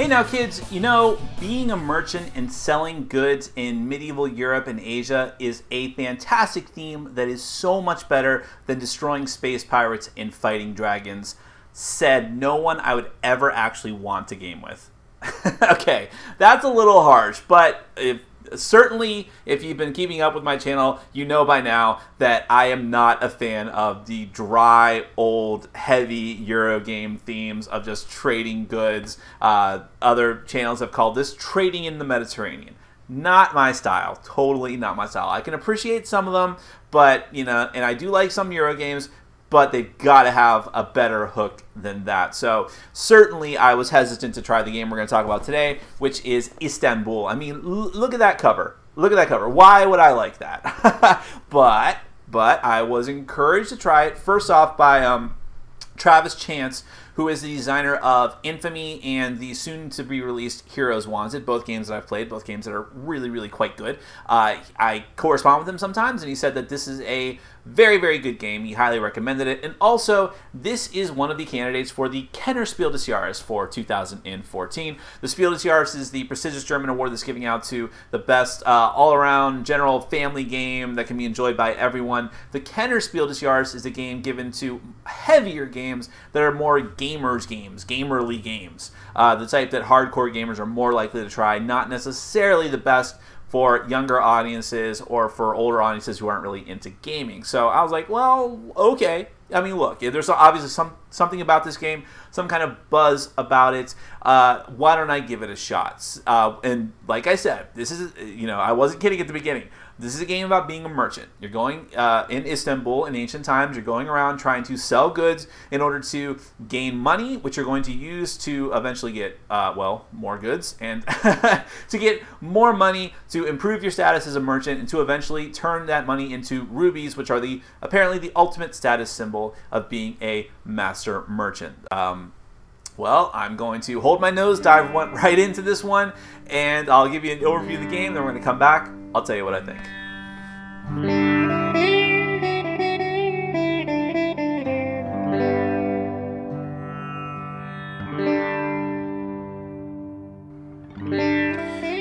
Hey now kids, you know, being a merchant and selling goods in medieval Europe and Asia is a fantastic theme that is so much better than destroying space pirates and fighting dragons. Said no one I would ever actually want to game with. okay, that's a little harsh, but if certainly if you've been keeping up with my channel you know by now that i am not a fan of the dry old heavy eurogame themes of just trading goods. Uh, other channels have called this trading in the mediterranean. Not my style. Totally not my style. I can appreciate some of them but you know and i do like some euro games but they've got to have a better hook than that. So certainly I was hesitant to try the game we're going to talk about today, which is Istanbul. I mean, look at that cover. Look at that cover. Why would I like that? but but I was encouraged to try it first off by um, Travis Chance, who is the designer of Infamy and the soon to be released Heroes Wanted, both games that I've played, both games that are really, really quite good. Uh, I correspond with him sometimes, and he said that this is a very, very good game. He highly recommended it. And also, this is one of the candidates for the Kenner Spiel des Jahres for 2014. The Spiel des Jahres is the prestigious German award that's giving out to the best uh, all-around general family game that can be enjoyed by everyone. The Kenner Spiel des Jahres is a game given to heavier games that are more gamers games, gamerly games. Uh, the type that hardcore gamers are more likely to try, not necessarily the best for younger audiences or for older audiences who aren't really into gaming. So I was like, well, okay. I mean, look, there's obviously some something about this game, some kind of buzz about it. Uh, why don't I give it a shot? Uh, and like I said, this is you know I wasn't kidding at the beginning. This is a game about being a merchant. You're going uh, in Istanbul in ancient times. You're going around trying to sell goods in order to gain money, which you're going to use to eventually get, uh, well, more goods and to get more money to improve your status as a merchant and to eventually turn that money into rubies, which are the apparently the ultimate status symbol of being a master merchant. Um, well, I'm going to hold my nose, dive right into this one, and I'll give you an overview of the game. Then we're going to come back. I'll tell you what I think. Mm-hmm.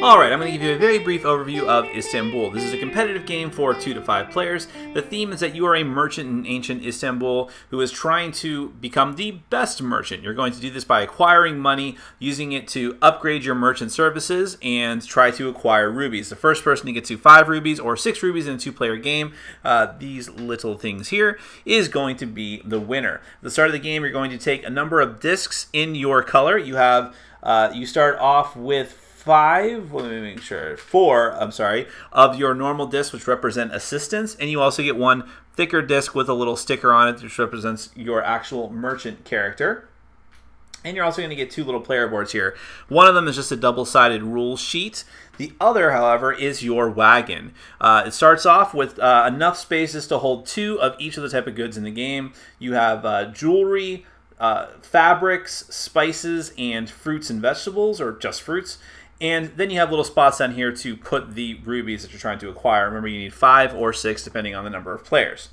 Alright, I'm going to give you a very brief overview of Istanbul. This is a competitive game for 2 to 5 players. The theme is that you are a merchant in ancient Istanbul who is trying to become the best merchant. You're going to do this by acquiring money, using it to upgrade your merchant services, and try to acquire rubies. The first person to get to 5 rubies or 6 rubies in a 2-player game, uh, these little things here, is going to be the winner. At the start of the game, you're going to take a number of discs in your color. You have uh, you start off with five, let me make sure, four, I'm sorry, of your normal discs, which represent assistance, and you also get one thicker disc with a little sticker on it, which represents your actual merchant character. And you're also going to get two little player boards here. One of them is just a double-sided rule sheet. The other, however, is your wagon. Uh, it starts off with uh, enough spaces to hold two of each of the type of goods in the game. You have uh, jewelry, uh, fabrics, spices, and fruits and vegetables, or just fruits. And then you have little spots down here to put the rubies that you're trying to acquire. Remember, you need five or six depending on the number of players.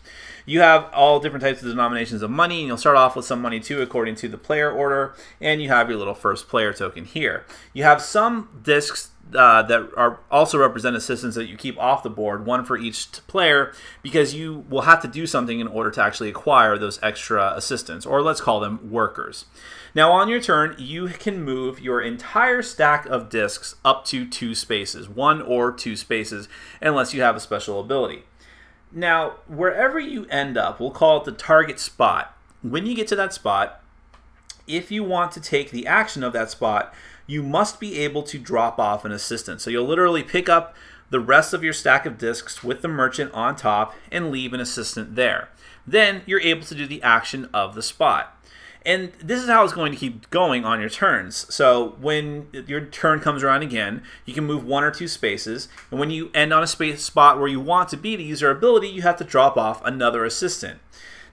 You have all different types of denominations of money, and you'll start off with some money too according to the player order, and you have your little first player token here. You have some discs uh, that are also represent assistants that you keep off the board, one for each player, because you will have to do something in order to actually acquire those extra assistants, or let's call them workers. Now on your turn, you can move your entire stack of discs up to two spaces, one or two spaces, unless you have a special ability. Now, wherever you end up, we'll call it the target spot. When you get to that spot, if you want to take the action of that spot, you must be able to drop off an assistant. So you'll literally pick up the rest of your stack of discs with the merchant on top and leave an assistant there. Then you're able to do the action of the spot. And this is how it's going to keep going on your turns. So when your turn comes around again, you can move one or two spaces. And when you end on a space spot where you want to be to use your ability, you have to drop off another assistant.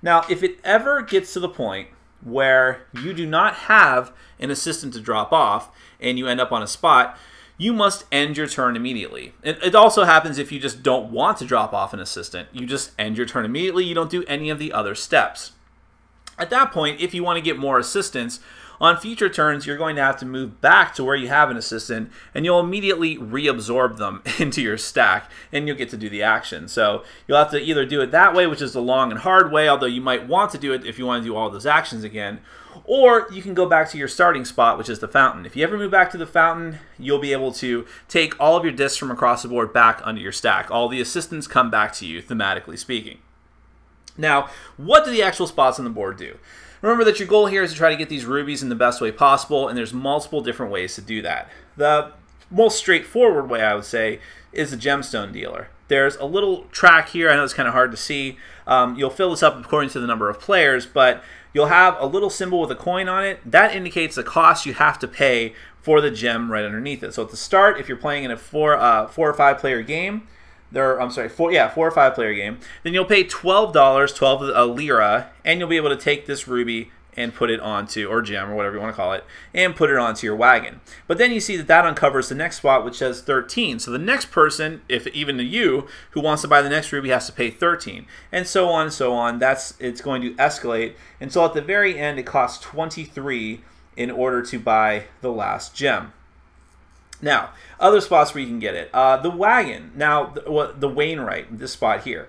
Now, if it ever gets to the point where you do not have an assistant to drop off and you end up on a spot, you must end your turn immediately. It, it, also happens if you just don't want to drop off an assistant. You just end your turn immediately. You don't do any of the other steps. At that point, if you want to get more assistance, On future turns, you're going to have to move back to where you have an assistant, and you'll immediately reabsorb them into your stack, and you'll get to do the action. So you'll have to either do it that way, which is the long and hard way, although you might want to do it if you want to do all those actions again, or you can go back to your starting spot, which is the fountain. If you ever move back to the fountain, you'll be able to take all of your discs from across the board back under your stack. All the assistants come back to you, thematically speaking. Now, what do the actual spots on the board do? Remember that your goal here is to try to get these rubies in the best way possible, and there's multiple different ways to do that. The most straightforward way, I would say, is the gemstone dealer. There's a little track here. I know it's kind of hard to see. Um, you'll fill this up according to the number of players, but you'll have a little symbol with a coin on it. That indicates the cost you have to pay for the gem right underneath it. So at the start, if you're playing in a four, uh, four or five player game, there, I'm sorry, four, yeah, four or five player game, then you'll pay twelve dollars, twelve uh, lira, and you'll be able to take this ruby and put it onto, or gem, or whatever you want to call it, and put it onto your wagon. But then you see that that uncovers the next spot, which says 13. So the next person, if even you, who wants to buy the next ruby has to pay 13. And so on and so on. That's It's going to escalate until at the very end it costs 23 in order to buy the last gem. Now, other spots where you can get it. Uh, the wagon. Now, the, the Wainwright, this spot here.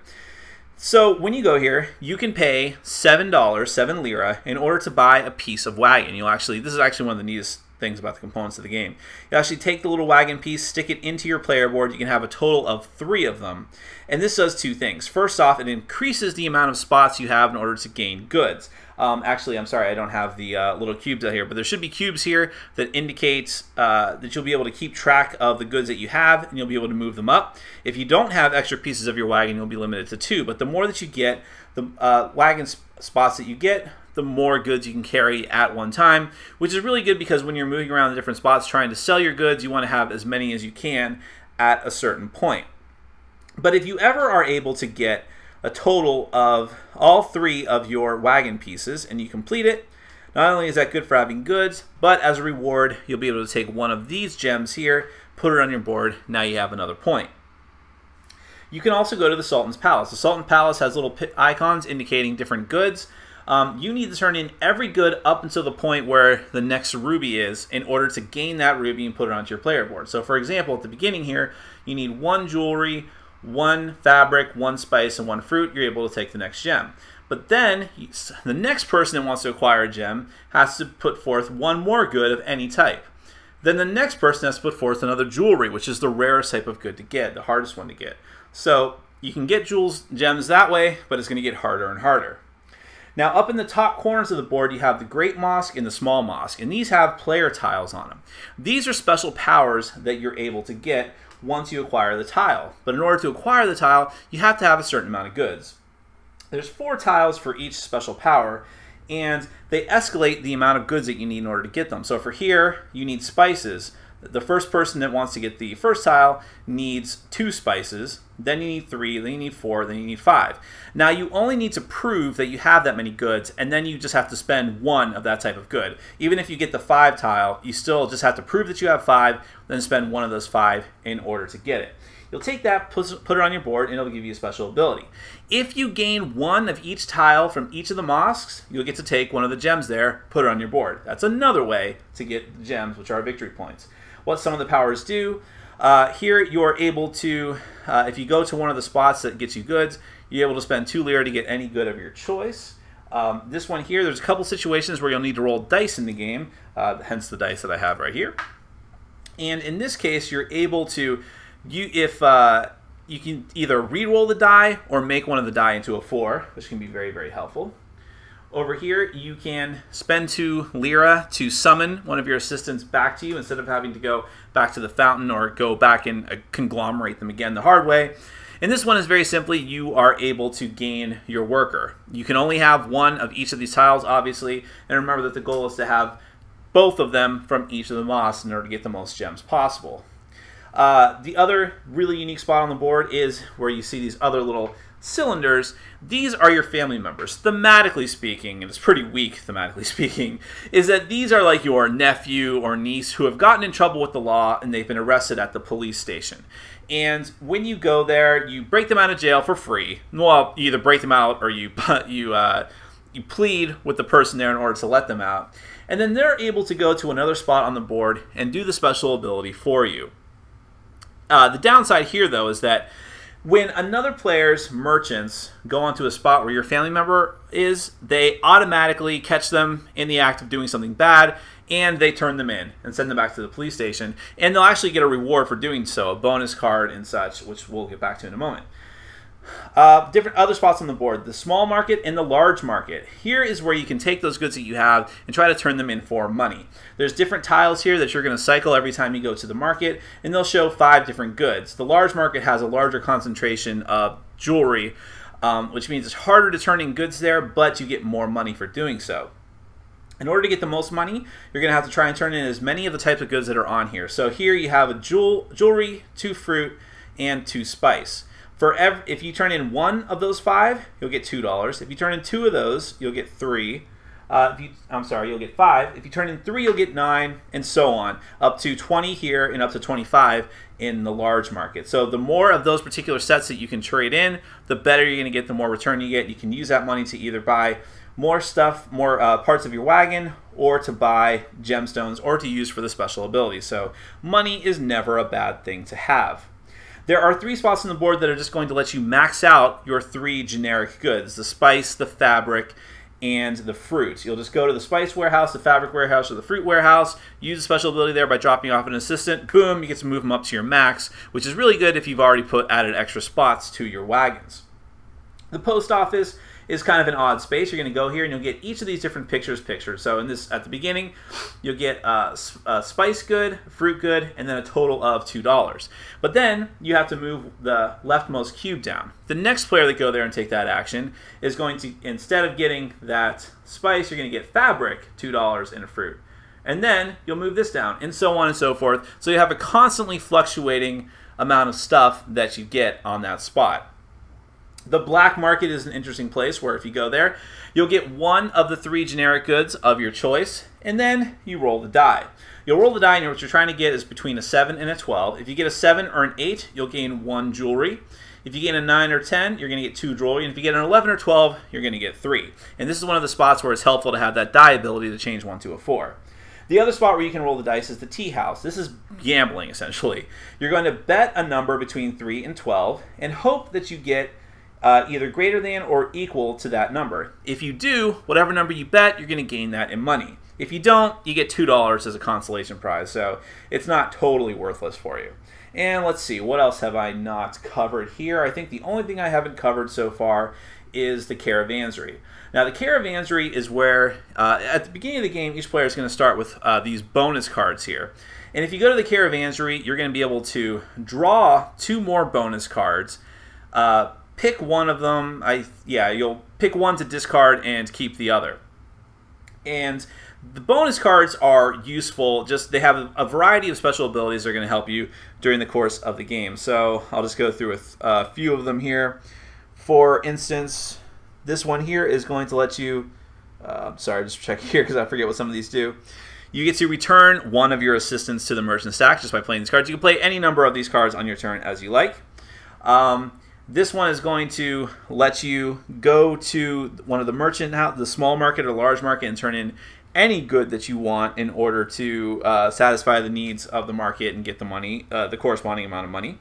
So when you go here, you can pay seven dollars, seven lira, in order to buy a piece of wagon. You'll actually, this is actually one of the neatest things about the components of the game. You actually take the little wagon piece, stick it into your player board. You can have a total of three of them. And this does two things. First off, it increases the amount of spots you have in order to gain goods. Um, actually, I'm sorry, I don't have the uh, little cubes out here, but there should be cubes here that indicates uh, that you'll be able to keep track of the goods that you have, and you'll be able to move them up. If you don't have extra pieces of your wagon, you'll be limited to two. But the more that you get, the uh, wagon sp spots that you get, the more goods you can carry at one time, which is really good because when you're moving around the different spots trying to sell your goods, you want to have as many as you can at a certain point. But if you ever are able to get a total of all three of your wagon pieces and you complete it, not only is that good for having goods, but as a reward, you'll be able to take one of these gems here, put it on your board, now you have another point. You can also go to the Sultan's Palace. The Sultan's Palace has little icons indicating different goods. Um, you need to turn in every good up until the point where the next ruby is in order to gain that ruby and put it onto your player board. So for example, at the beginning here, you need one jewelry, one fabric, one spice, and one fruit, you're able to take the next gem. But then the next person that wants to acquire a gem has to put forth one more good of any type. Then the next person has to put forth another jewelry, which is the rarest type of good to get, the hardest one to get. So you can get jewels gems that way, but it's going to get harder and harder. Now up in the top corners of the board you have the Great Mosque and the Small Mosque, and these have player tiles on them. These are special powers that you're able to get once you acquire the tile. But in order to acquire the tile, you have to have a certain amount of goods. There's four tiles for each special power, and they escalate the amount of goods that you need in order to get them. So for here, you need spices. The first person that wants to get the first tile needs two spices, then you need three, then you need four, then you need five. Now you only need to prove that you have that many goods, and then you just have to spend one of that type of good. Even if you get the five tile, you still just have to prove that you have five, then spend one of those five in order to get it. You'll take that, put it on your board, and it'll give you a special ability. If you gain one of each tile from each of the mosques, you'll get to take one of the gems there, put it on your board. That's another way to get gems, which are victory points. What some of the powers do, uh, here you're able to, uh, if you go to one of the spots that gets you goods, you're able to spend two lira to get any good of your choice. Um, this one here, there's a couple situations where you'll need to roll dice in the game, uh, hence the dice that I have right here. And in this case, you're able to, you if uh, you can either re-roll the die or make one of the die into a four, which can be very, very helpful. Over here, you can spend two lira to summon one of your assistants back to you instead of having to go back to the fountain or go back and uh, conglomerate them again the hard way. And this one is very simply you are able to gain your worker. You can only have one of each of these tiles, obviously, and remember that the goal is to have both of them from each of the moss in order to get the most gems possible. Uh, the other really unique spot on the board is where you see these other little cylinders, these are your family members. Thematically speaking, and it's pretty weak thematically speaking, is that these are like your nephew or niece who have gotten in trouble with the law and they've been arrested at the police station. And when you go there, you break them out of jail for free. Well, you either break them out or you you uh, you plead with the person there in order to let them out. And then they're able to go to another spot on the board and do the special ability for you. Uh, the downside here, though, is that when another player's merchants go onto a spot where your family member is, they automatically catch them in the act of doing something bad and they turn them in and send them back to the police station. And they'll actually get a reward for doing so, a bonus card and such, which we'll get back to in a moment. Uh, different other spots on the board the small market and the large market. Here is where you can take those goods that you have and try to turn them in for money. There's different tiles here that you're going to cycle every time you go to the market, and they'll show five different goods. The large market has a larger concentration of jewelry, um, which means it's harder to turn in goods there, but you get more money for doing so. In order to get the most money, you're going to have to try and turn in as many of the types of goods that are on here. So here you have a jewel, jewelry, two fruit, and two spice. For if you turn in one of those five, you'll get two dollars. If you turn in two of those, you'll get three. Uh, if you, I'm sorry, you'll get five. If you turn in three, you'll get nine, and so on, up to 20 here and up to 25 in the large market. So the more of those particular sets that you can trade in, the better you're going to get, the more return you get. You can use that money to either buy more stuff, more uh, parts of your wagon, or to buy gemstones, or to use for the special ability. So money is never a bad thing to have. There are three spots on the board that are just going to let you max out your three generic goods, the spice, the fabric, and the fruit. You'll just go to the spice warehouse, the fabric warehouse, or the fruit warehouse, use a special ability there by dropping off an assistant, boom, you get to move them up to your max, which is really good if you've already put added extra spots to your wagons. The post office is kind of an odd space. You're going to go here and you'll get each of these different pictures pictured. So in this, at the beginning, you'll get uh, a, a uh, spice good, fruit good, and then a total of $2. But then you have to move the leftmost cube down. The next player that go there and take that action is going to, instead of getting that spice, you're going to get fabric, $2, and a fruit. And then you'll move this down, and so on and so forth. So you have a constantly fluctuating amount of stuff that you get on that spot. The black market is an interesting place where if you go there, you'll get one of the three generic goods of your choice, and then you roll the die. You'll roll the die, and what you're trying to get is between a 7 and a 12. If you get a 7 or an 8, you'll gain 1 jewelry. If you gain a 9 or 10, you're going to get 2 jewelry. And if you get an 11 or 12, you're going to get 3. And this is one of the spots where it's helpful to have that die ability to change 1 to a 4. The other spot where you can roll the dice is the tea house. This is gambling, essentially. You're going to bet a number between 3 and 12 and hope that you get – uh, either greater than or equal to that number. If you do, whatever number you bet, you're going to gain that in money. If you don't, you get $2 as a consolation prize, so it's not totally worthless for you. And let's see, what else have I not covered here? I think the only thing I haven't covered so far is the caravansary. Now, the caravansary is where, uh, at the beginning of the game, each player is going to start with uh, these bonus cards here. And if you go to the caravansary, you're going to be able to draw two more bonus cards, uh, pick one of them. I yeah, you'll pick one to discard and keep the other. And the bonus cards are useful. Just they have a variety of special abilities that are going to help you during the course of the game. So I'll just go through with a few of them here. For instance, this one here is going to let you. Uh, sorry, just check here because I forget what some of these do. You get to return one of your assistants to the merchant stack just by playing these cards. You can play any number of these cards on your turn as you like. Um, this one is going to let you go to one of the merchant house, the small market or large market, and turn in any good that you want in order to uh, satisfy the needs of the market and get the money, uh, the corresponding amount of money.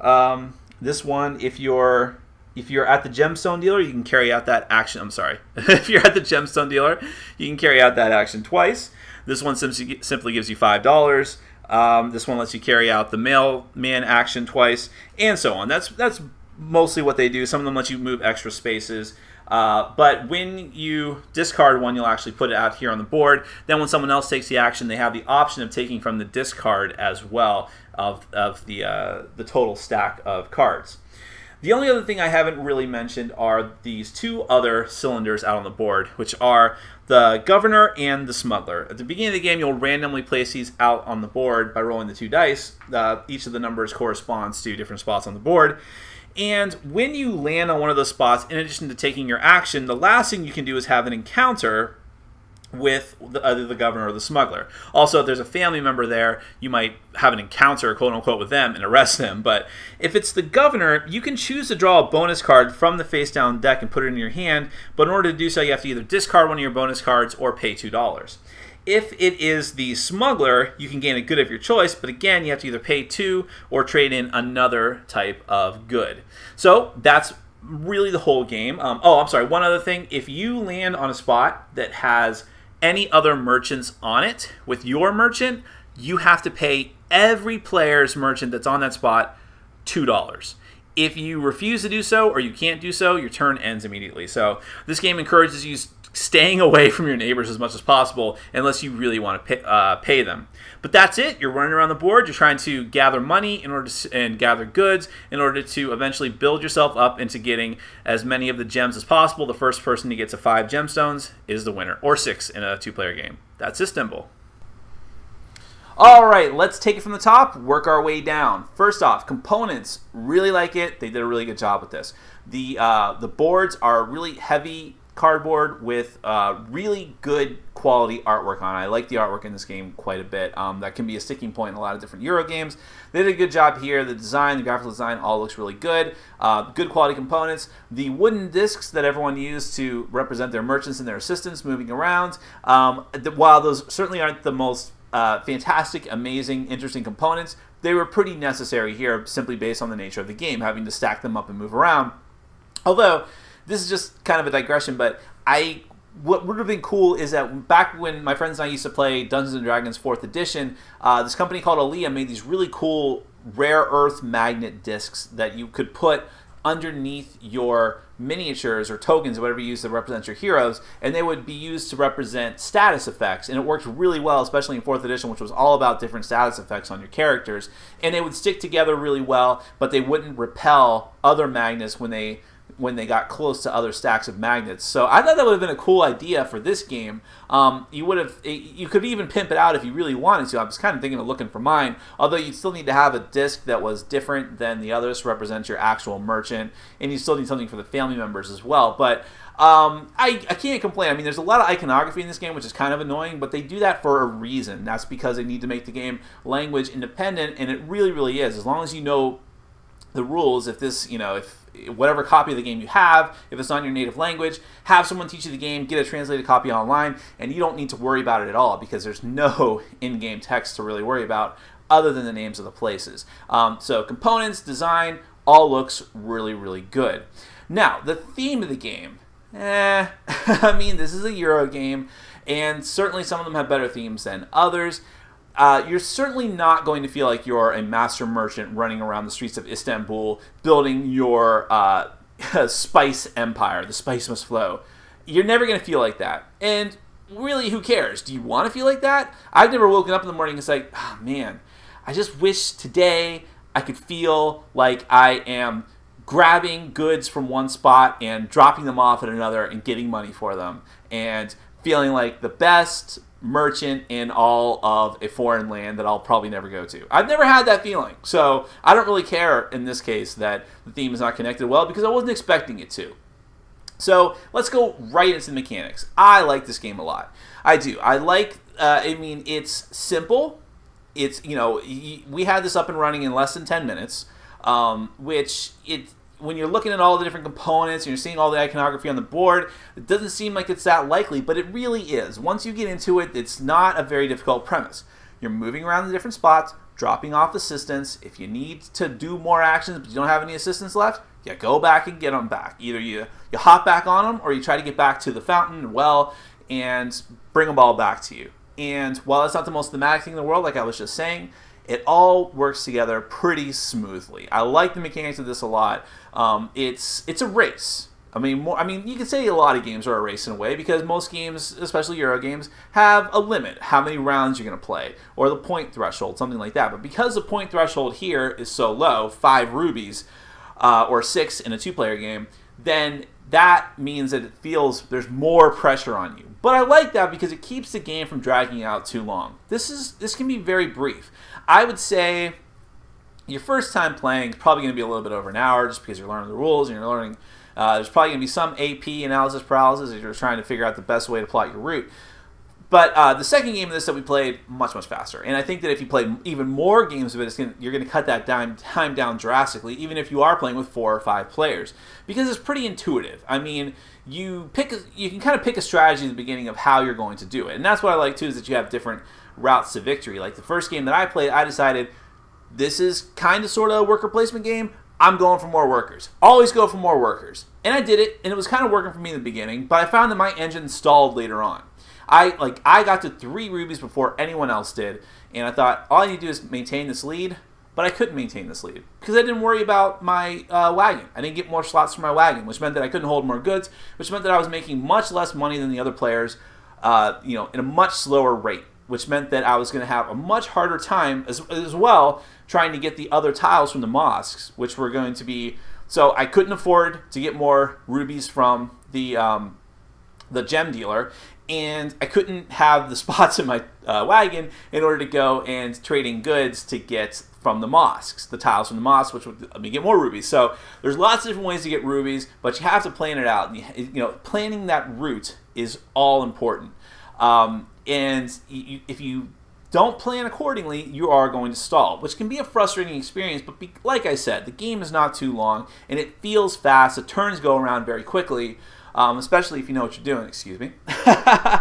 Um, this one, if you're if you're at the gemstone dealer, you can carry out that action. I'm sorry. if you're at the gemstone dealer, you can carry out that action twice. This one simply simply gives you five dollars. Um, this one lets you carry out the mailman action twice, and so on. That's that's mostly what they do. Some of them let you move extra spaces. Uh, but when you discard one, you'll actually put it out here on the board. Then when someone else takes the action, they have the option of taking from the discard as well of, of the, uh, the total stack of cards. The only other thing I haven't really mentioned are these two other cylinders out on the board, which are the governor and the smuggler. At the beginning of the game, you'll randomly place these out on the board by rolling the two dice. Uh, each of the numbers corresponds to different spots on the board. And when you land on one of those spots, in addition to taking your action, the last thing you can do is have an encounter with the, either the governor or the smuggler. Also, if there's a family member there, you might have an encounter, quote unquote, with them and arrest them. But if it's the governor, you can choose to draw a bonus card from the face down deck and put it in your hand. But in order to do so, you have to either discard one of your bonus cards or pay $2. If it is the smuggler, you can gain a good of your choice, but again, you have to either pay two or trade in another type of good. So that's really the whole game. Um, oh, I'm sorry. One other thing. If you land on a spot that has any other merchants on it with your merchant, you have to pay every player's merchant that's on that spot $2. If you refuse to do so or you can't do so, your turn ends immediately. So this game encourages you staying away from your neighbors as much as possible unless you really want to pay, uh, pay them. But that's it. You're running around the board. You're trying to gather money in order to and gather goods in order to eventually build yourself up into getting as many of the gems as possible. The first person to get to five gemstones is the winner, or six in a two-player game. That's Istanbul. All right, let's take it from the top, work our way down. First off, components, really like it. They did a really good job with this. The uh, the boards are really heavy cardboard with uh, really good quality artwork on. I like the artwork in this game quite a bit. Um, that can be a sticking point in a lot of different Euro games. They did a good job here. The design, the graphical design, all looks really good. Uh, good quality components. The wooden discs that everyone used to represent their merchants and their assistants moving around. Um, the, while those certainly aren't the most uh, fantastic, amazing, interesting components, they were pretty necessary here simply based on the nature of the game, having to stack them up and move around. Although, this is just kind of a digression, but I what would have been cool is that back when my friends and I used to play Dungeons and Dragons 4th Edition, uh, this company called Alea made these really cool rare earth magnet discs that you could put underneath your miniatures or tokens or whatever you use to represent your heroes, and they would be used to represent status effects. And it worked really well, especially in 4th edition, which was all about different status effects on your characters. And they would stick together really well, but they wouldn't repel other magnets when they when they got close to other stacks of magnets. So I thought that would have been a cool idea for this game. Um, you would have, you could even pimp it out if you really wanted to. I was kind of thinking of looking for mine, although you'd still need to have a disc that was different than the others to represent your actual merchant, and you still need something for the family members as well. But um, I, I can't complain. I mean, there's a lot of iconography in this game, which is kind of annoying, but they do that for a reason. That's because they need to make the game language independent, and it really, really is. As long as you know the rules, if this, you know, if whatever copy of the game you have, if it's not your native language, have someone teach you the game, get a translated copy online, and you don't need to worry about it at all because there's no in-game text to really worry about other than the names of the places. Um, so components, design, all looks really, really good. Now, the theme of the game, eh, I mean, this is a Euro game, and certainly some of them have better themes than others uh, you're certainly not going to feel like you're a master merchant running around the streets of Istanbul building your uh, spice empire. The spice must flow. You're never going to feel like that. And really, who cares? Do you want to feel like that? I've never woken up in the morning and said, oh, man, I just wish today I could feel like I am grabbing goods from one spot and dropping them off at another and getting money for them. And feeling like the best merchant in all of a foreign land that I'll probably never go to. I've never had that feeling. So I don't really care in this case that the theme is not connected well because I wasn't expecting it to. So let's go right into the mechanics. I like this game a lot. I do. I like, uh, I mean, it's simple. It's, you know, we had this up and running in less than 10 minutes, um, which it when you're looking at all the different components and you're seeing all the iconography on the board, it doesn't seem like it's that likely, but it really is. Once you get into it, it's not a very difficult premise. You're moving around the different spots, dropping off assistants. If you need to do more actions but you don't have any assistants left, you go back and get them back. Either you, you hop back on them or you try to get back to the fountain well and bring them all back to you. And while it's not the most thematic thing in the world, like I was just saying, it all works together pretty smoothly. I like the mechanics of this a lot. Um, it's it's a race. I mean, more. I mean, you can say a lot of games are a race in a way because most games, especially Euro games, have a limit how many rounds you're going to play or the point threshold, something like that. But because the point threshold here is so low, five rubies uh, or six in a two-player game, then that means that it feels there's more pressure on you. But I like that because it keeps the game from dragging out too long. This is this can be very brief. I would say your first time playing is probably going to be a little bit over an hour just because you're learning the rules and you're learning. Uh, there's probably going to be some AP analysis paralysis as you're trying to figure out the best way to plot your route. But uh, the second game of this that we played, much, much faster. And I think that if you play even more games of it, gonna, you're going to cut that time, time down drastically, even if you are playing with four or five players. Because it's pretty intuitive. I mean, you pick, a, you can kind of pick a strategy at the beginning of how you're going to do it. And that's what I like, too, is that you have different routes to victory. Like the first game that I played, I decided this is kind of sort of a worker placement game. I'm going for more workers. Always go for more workers. And I did it, and it was kind of working for me in the beginning, but I found that my engine stalled later on. I like I got to three rubies before anyone else did, and I thought all I need to do is maintain this lead. But I couldn't maintain this lead because I didn't worry about my uh, wagon. I didn't get more slots for my wagon, which meant that I couldn't hold more goods, which meant that I was making much less money than the other players, uh, you know, in a much slower rate. Which meant that I was going to have a much harder time as, as well trying to get the other tiles from the mosques, which were going to be so I couldn't afford to get more rubies from the um, the gem dealer, and I couldn't have the spots in my uh, wagon in order to go and trading goods to get from the mosques, the tiles from the mosques, which would let me get more rubies. So there's lots of different ways to get rubies, but you have to plan it out. You, know, planning that route is all important. Um, and you, if you don't plan accordingly, you are going to stall, which can be a frustrating experience. But be, like I said, the game is not too long and it feels fast. The turns go around very quickly um, especially if you know what you're doing. Excuse me. uh,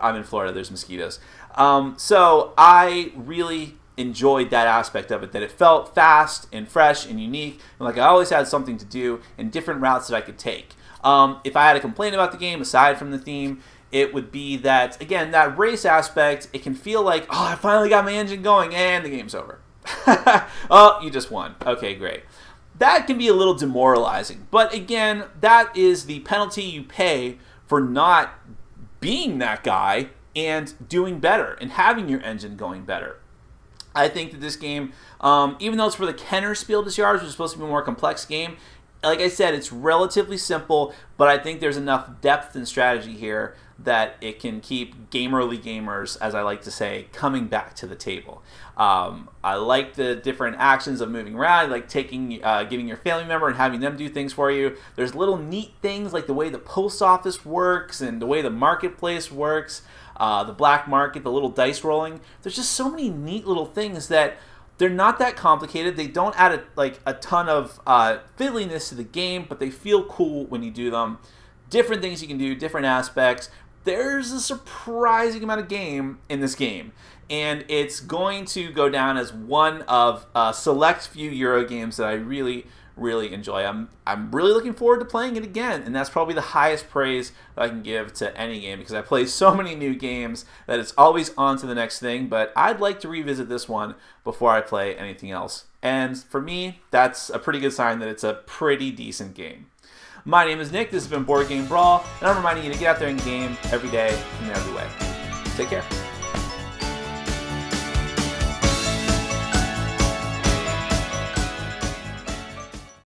I'm in Florida. There's mosquitoes. Um, so I really enjoyed that aspect of it. That it felt fast and fresh and unique, and like I always had something to do and different routes that I could take. Um, if I had a complaint about the game aside from the theme, it would be that again that race aspect. It can feel like oh, I finally got my engine going and the game's over. oh, you just won. Okay, great that can be a little demoralizing. But again, that is the penalty you pay for not being that guy and doing better and having your engine going better. I think that this game, um, even though it's for the Kenner Spiel des Jahres, which is supposed to be a more complex game, like I said, it's relatively simple, but I think there's enough depth and strategy here that it can keep gamerly gamers, as I like to say, coming back to the table. Um, I like the different actions of moving around, like taking, uh, giving your family member and having them do things for you. There's little neat things like the way the post office works and the way the marketplace works, uh, the black market, the little dice rolling. There's just so many neat little things that they're not that complicated. They don't add a, like a ton of uh, fiddliness to the game, but they feel cool when you do them. Different things you can do, different aspects. There's a surprising amount of game in this game, and it's going to go down as one of a select few Euro games that I really really enjoy. I'm I'm really looking forward to playing it again, and that's probably the highest praise that I can give to any game because I play so many new games that it's always on to the next thing. But I'd like to revisit this one before I play anything else. And for me, that's a pretty good sign that it's a pretty decent game. My name is Nick. This has been Board Game Brawl, and I'm reminding you to get out there and game every day in every way. Take care.